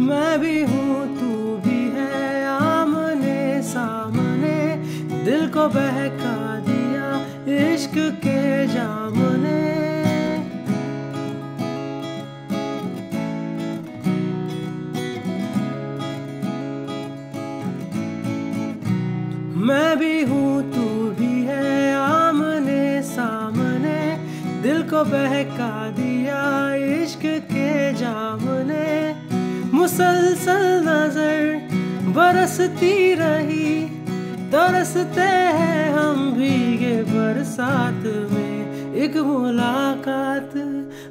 मैं भी हूँ, तू भी है आमने सामने। दिल को बहका दिया इश्क के जाम ने मैं भी हूँ, तू भी है आमने सामने। दिल को बहका दिया इश्क के जाम ने मुसलसल नज़र बरसती रही, तरसते हैं हम भीगे बरसात में। एक मुलाकात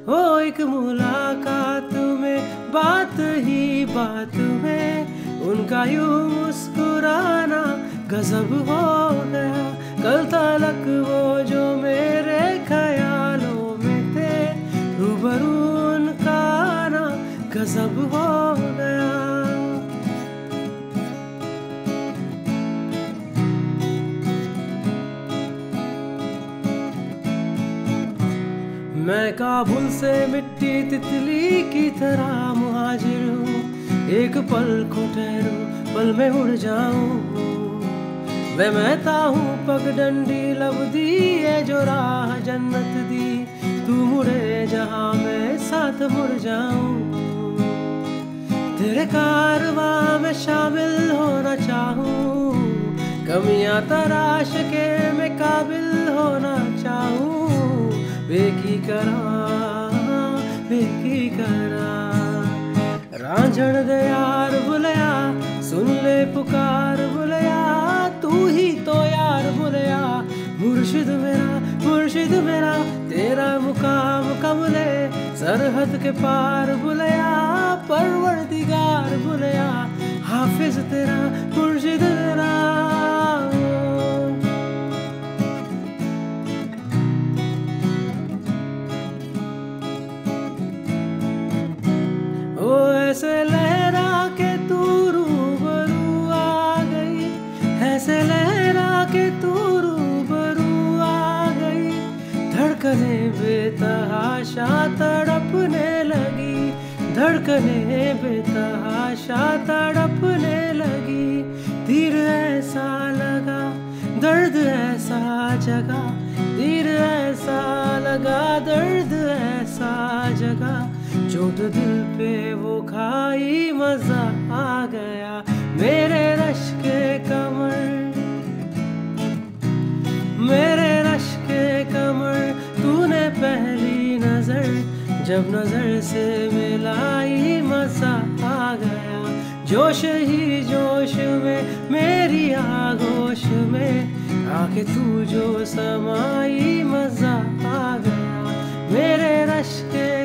हो एक मुलाकात में, बात ही बात में। उनका यूँ मुस्कुराना गजब हो गया। कल तलक वो जो मेरे ख्यालों में थे, रूबरू उनका आना गजब हो मैं काबुल से मिट्टी तितली की तरह मुहाजिर हूँ। एक पल को ठहरू, पल में उड़ जाऊँ। वे महता हूँ पगडंडी लब दी है जो राह जन्नत दी। तू मुड़े जहाँ मैं साथ मुड़ जाऊँ। तेरे कारवां में शामिल होना चाहूँ। कमियाँ तराश के मैं काबिल होना मुर्शिद मेरा तेरा मुकाम कमले सरहद के पार बुलया परवरदिगार। बुलया धड़कने बेतहाशा तड़पने लगी। धड़कने बेतहाशा तड़पने लगी। तीर ऐसा लगा, दर्द ऐसा जगा। तीर ऐसा लगा, दर्द ऐसा जगा। चोट दिल पे वो खाई, मज़ा आ गया। पहली नज़र, जब नज़र से मिलाई मज़ा आ गया। जोश ही जोश में, मेरी आगोश में, आके तू जो समाई मज़ा आ गया। मेरे रश के